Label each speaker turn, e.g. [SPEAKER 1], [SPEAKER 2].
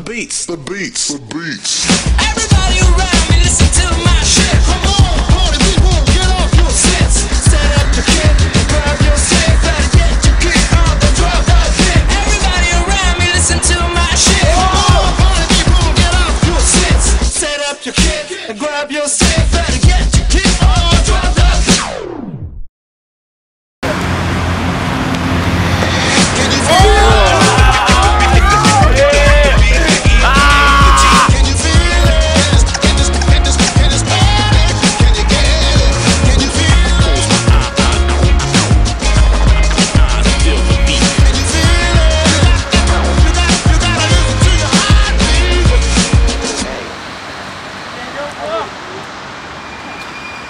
[SPEAKER 1] beats. The beats. The beats. Everybody around me, listen to my shit. Come on, party people, get off your sets. Set up your kit, grab your stick, better get your kick on the drop out beat. Everybody around me, listen to my shit. Come on, party people, get off your sets. Set up your kit, and grab your stick, better